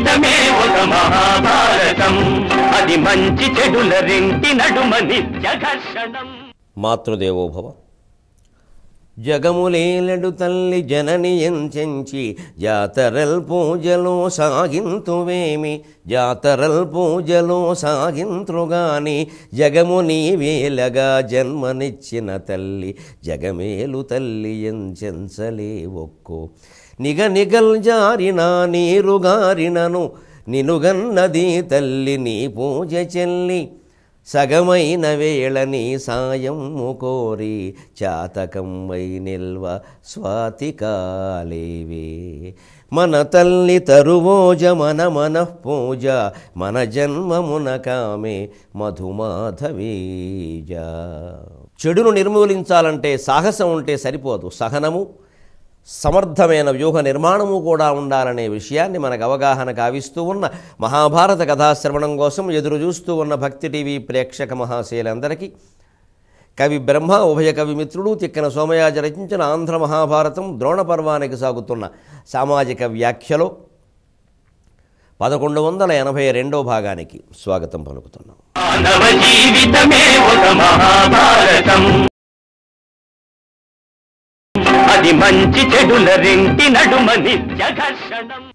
జీవితమే ఒక మహాభారతం. అది మంచి చెడుల రెంటి నడుమ నిత్య ఘర్షణం మాతృదేవోభవ. జగములేలడు తల్లి జనని ఎంచెంచి జాతరల్ పూజలో సాగింతువేమి జాతరల్ పూజలో సాగింతుగాని జగము నీవేలగా జన్మనిచ్చిన తల్లి జగమేలు తల్లి ఎంచెంచలే ఒక్కో. నిగ నిగల్ జారిన నీరుగారినను నినుగన్నది తల్లి నీ పూజ చెల్లి. సగమైన వేళని సాయం సాయము కోరి చాతకమ్మై నిల్వ స్వాతికాలేవే మన తల్లి తరువోజ మన మన పూజ మన జన్మమున కామే మధుమాధవీజ. చెడును నిర్మూలించాలంటే సాహసం ఉంటే సరిపోదు సహనము సమర్థమైన వ్యూహ నిర్మాణము కూడా ఉండాలనే విషయాన్ని మనకు అవగాహన కావిస్తూ ఉన్న మహాభారత కథాశ్రవణం కోసం ఎదురు చూస్తూ ఉన్న భక్తి టీవీ ప్రేక్షక మహాశైలందరికీ కవి బ్రహ్మ ఉభయ కవి మిత్రుడు తిక్కన సోమయాజ రచించిన ఆంధ్ర మహాభారతం ద్రోణ పర్వానికి సాగుతున్న సామాజిక వ్యాఖ్యలో పదకొండు వందల ఎనభై రెండో భాగానికి స్వాగతం పలుకుతున్నాం. అది మంచి చెడుల రెంటి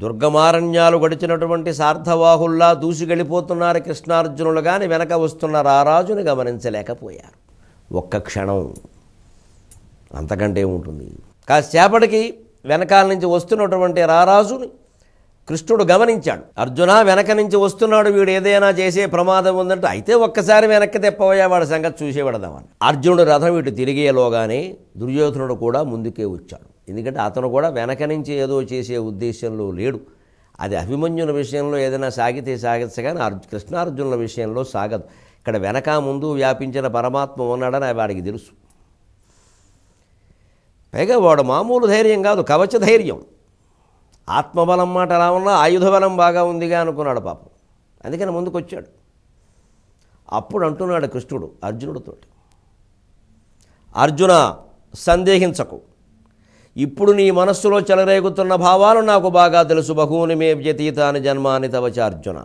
దుర్గమారణ్యాలు గడిచినటువంటి సార్థవాహుల్లా దూసిగెళ్ళిపోతున్నారు కృష్ణార్జునులు కానీ వెనక వస్తున్న రారాజుని గమనించలేకపోయారు. ఒక్క క్షణం అంతకంటే ఉంటుంది కాసేపటికి వెనకాల నుంచి వస్తున్నటువంటి రారాజుని కృష్ణుడు గమనించాడు. అర్జున వెనక నుంచి వస్తున్నాడు వీడు ఏదైనా చేసే ప్రమాదం ఉందంటే అయితే ఒక్కసారి వెనక్కి తెప్పబోయా వాడి సంగతి చూసేవాడదామని అర్జునుడు రథం ఇటు తిరిగేలోగానే దుర్యోధనుడు కూడా ముందుకే వచ్చాడు. ఎందుకంటే అతను కూడా వెనక నుంచి ఏదో చేసే ఉద్దేశంలో లేడు. అది అభిమన్యుల విషయంలో ఏదైనా సాగితే సాగచ్చు కానీ అర్జు కృష్ణార్జునుల విషయంలో సాగదు. ఇక్కడ వెనక ముందు వ్యాపించిన పరమాత్మ ఉన్నాడని వాడికి తెలుసు. పైగా వాడు మామూలు ధైర్యం కాదు కవచ ధైర్యం. ఆత్మబలం మాట ఎలా ఉన్నా ఆయుధ బలం బాగా ఉందిగా అనుకున్నాడు పాపం. అందుకని ముందుకొచ్చాడు. అప్పుడు అంటున్నాడు కృష్ణుడు అర్జునుడితోటి. అర్జున సందేహించకు. ఇప్పుడు నీ మనస్సులో చెలరేగుతున్న భావాలు నాకు బాగా తెలుసు. బహూని మే వ్యతీతాని జన్మాని తవచ అర్జున.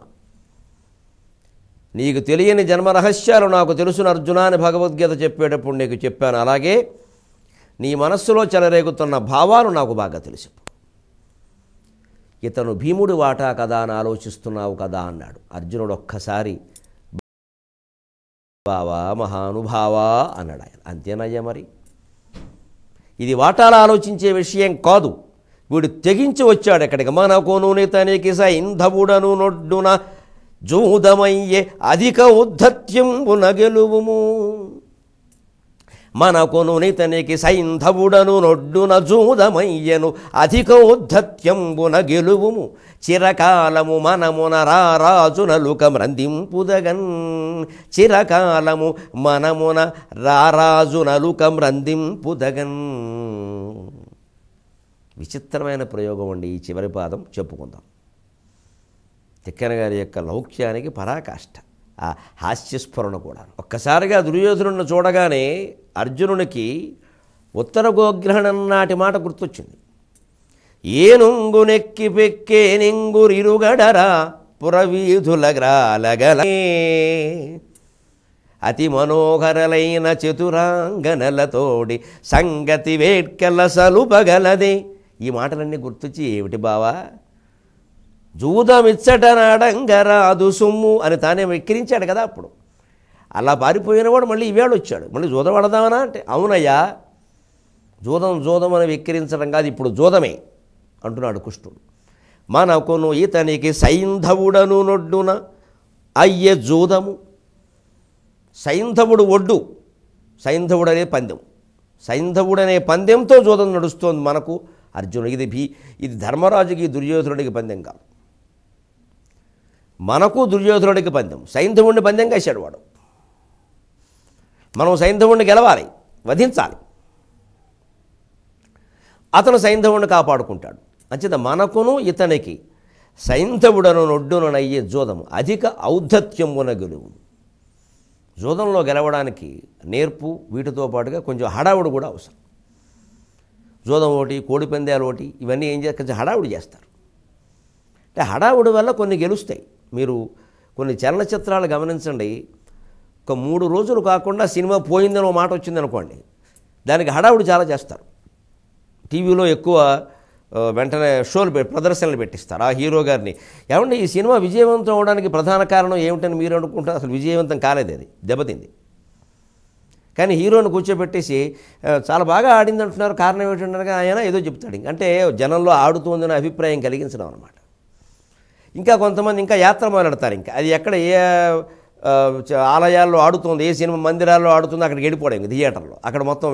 నీకు తెలియని జన్మ రహస్యాలు నాకు తెలుసును అర్జున అని భగవద్గీత చెప్పేటప్పుడు నీకు చెప్పాను. అలాగే నీ మనస్సులో చెలరేగుతున్న భావాలు నాకు బాగా తెలుసు. ఇతను భీముడి వాటా కదా అని ఆలోచిస్తున్నావు కదా అన్నాడు. అర్జునుడు ఒక్కసారి బావా మహానుభావా అన్నాడు ఆయన. అంతేనయ్యా మరి? ఇది వాటాలు ఆలోచించే విషయం కాదు. వీడు తెగించి వచ్చాడు ఎక్కడికి? మనకు నూనె తనికి సైంధవుడను నొడ్డున జూదమయ్యే అధిక ఉద్ధత్యంబున గెలువుము. మనకును నితనికి సైంధవుడను నొడ్డున జూదమయ్యను అధికోద్ధత్యంబున గెలువుము. చిరకాలము మనమున రారాజునలుక మ్రందింపుదగన్ చిరకాలము మనమున రారాజునలుక మ్రందింపుదగన్ విచిత్రమైన ప్రయోగం అండి ఈ చివరి పాదం చెప్పుకుందాం. తిక్కన గారి యొక్క లౌక్యానికి పరాకాష్ట. ఆ హాస్యస్ఫురణ కూడా ఒక్కసారిగా దుర్యోధనుడిని చూడగానే అర్జునునికి ఉత్తర గోగ్రహణం నాటి మాట గుర్తొచ్చింది. ఏనుంగు నెక్కి పెక్కే నింగురిరుగడరా పురవీధుల గ్రాలగలే అతి మనోహరలైన చతురాంగనలతోడి సంగతి వేట్కల సలుపగలదే. ఈ మాటలన్నీ గుర్తొచ్చి ఏమిటి బావా? జూదమిచ్చట జూదమిచ్చటనాడంగరాదు సొమ్ము అని తానే వెక్కిరించాడు కదా అప్పుడు. అలా పారిపోయినవాడు మళ్ళీ ఈవేళ వచ్చాడు మళ్ళీ జూదం ఆడదామనా అంటే అవునయ్యా జూదం జూదం అని వెక్కిరించడం కాదు ఇప్పుడు జూదమే అంటున్నాడు కృష్ణుడు. మనకును ఇతనికి సైంధవుడను నొడ్డున అయ్యే జూదము. సైంధవుడు ఒడ్డు సైంధవుడనే పందెం. సైంధవుడనే పందెంతో జూదం నడుస్తోంది మనకు. అర్జునుడికి ఇది భీ ఇది ధర్మరాజుకి దుర్యోధనుడికి పందెం కాదు. మనకు దుర్యోధనుడికి పందెం సైంధవుడిని పందెం వేశాడు వాడు. మనం సైంధవుడిని గెలవాలి వధించాలి. అతను సైంధవుడిని కాపాడుకుంటాడు. అంచేత మనకును ఇతనికి సైంధవుడను నొడ్డునయ్యే జోదము అధిక ఔద్ధత్యమున గెలువు. జోదంలో గెలవడానికి నేర్పు వీటితో పాటుగా కొంచెం హడావుడు కూడా అవసరం. జోదం ఒకటి కోడి పందాలు ఒకటి ఇవన్నీ ఏం చేస్తారు? కొంచెం హడావుడి చేస్తారు. అంటే హడావుడి వల్ల కొన్ని గెలుస్తాయి. మీరు కొన్ని చలనచిత్రాలు గమనించండి. ఒక మూడు రోజులు కాకుండా సినిమా పోయిందని ఒక మాట వచ్చింది అనుకోండి. దానికి హడావుడి చాలా చేస్తారు. టీవీలో ఎక్కువ వెంటనే షోలు పె- ప్రదర్శనలు పెట్టిస్తారు. ఆ హీరో గారిని. ఏమంటే ఈ సినిమా విజయవంతం అవడానికి ప్రధాన కారణం ఏమిటని మీరు అనుకుంటారు? అసలు విజయవంతం కాలేదు అది. దెబ్బతింది. కానీ హీరోని కూర్చోబెట్టేసి చాలా బాగా ఆడింది అంటున్నారు కారణం ఏమిటంటే ఆయన ఏదో చెప్తాడు. అంటే జనంలో ఆడుతుందనే అభిప్రాయం కలిగించడం అనమాట ఇంకా కొంతమంది ఇంకా యాత్ర మొదలెడతారు ఇంకా. అది ఎక్కడ ఏ చ- ఆలయాల్లో ఆడుతుంది ఏ సినిమా మందిరాల్లో ఆడుతుంది అక్కడికి వెళ్ళిపోవడం ఇంక థియేటర్లో. అక్కడ మొత్తం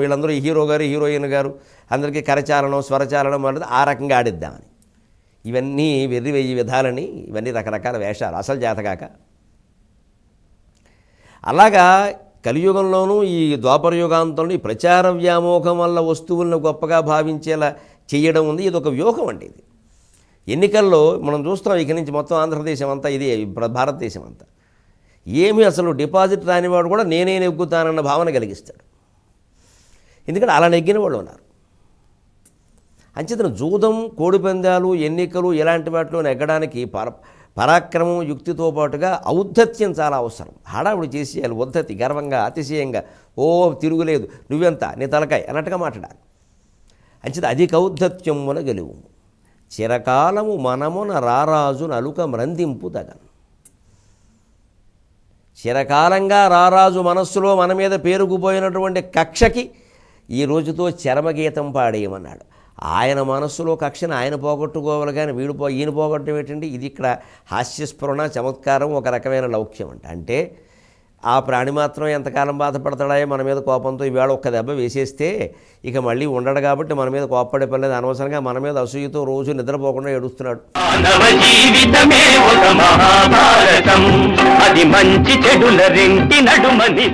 వీళ్ళందరూ హీరో గారు హీరోయిన్ గారు అందరికీ కరచాలనం స్వరచాలనం అనేది ఆ రకంగా ఆడిద్దామని. ఇవన్నీ వెర్రి వెయ్యి విధాలని ఇవన్నీ రకరకాల వేషాలు. అసలు జాతకాక. అలాగా కలియుగంలోనూ ఈ ద్వాపర యుగాంతంలో ఈ ప్రచార వ్యామోహం వల్ల వస్తువులను గొప్పగా భావించేలా చేయడం ఉంది. ఇది ఒక వ్యూహం అండి ఇది. ఎన్నికల్లో మనం చూస్తాం ఇక నుంచి మొత్తం ఆంధ్రదేశం అంతా ఇది భారతదేశం అంతా. ఏమి అసలు డిపాజిట్ రానివాడు కూడా నేనే నెగ్గుతానన్న భావన కలిగిస్తాడు. ఎందుకంటే అలా నెగ్గిన వాళ్ళు ఉన్నారు. అంచేతన జూదం కోడిపందాలు ఎన్నికలు ఇలాంటి వాటిలో నెగ్గడానికి పర పరాక్రమం యుక్తితో పాటుగా ఔద్ధత్యం చాలా అవసరం. హడావుడి చేసేయాలి ఉద్ధతి గర్వంగా అతిశయంగా. ఓ తిరుగులేదు నువ్వెంత నీ తలకాయ అన్నట్టుగా మాట్లాడాలి. అంచేత అధిక ఔద్ధత్యమున గెలువు. చిరకాలము మనమున రారాజు నలుక మ్రందింపు తగను చిరకాలంగా రారాజు మనస్సులో మన మీద పేరుకుపోయినటువంటి కక్షకి ఈ రోజుతో చరమగీతం పాడేయమన్నాడు. ఆయన మనస్సులో కక్షను ఆయన పోగొట్టుకోవాలి కానీ వీడు పో ఈయన పోగొట్టడం ఏంటంటే ఇది ఇక్కడ హాస్యస్ఫురణ చమత్కారం ఒక రకమైన లౌక్యం అంట అంటే ఆ ప్రాణి మాత్రం ఎంతకాలం బాధపడతాడాయో మన మీద కోపంతో ఈవేళ ఒక్క దెబ్బ వేసేస్తే ఇక మళ్ళీ ఉండడు కాబట్టి మన మీద కోపపడే పని లేదు. అనవసరంగా మన మీద అసూయతో రోజు నిద్రపోకుండా ఏడుస్తున్నాడు. అది మంచి చెడుల రెంటి నడుమని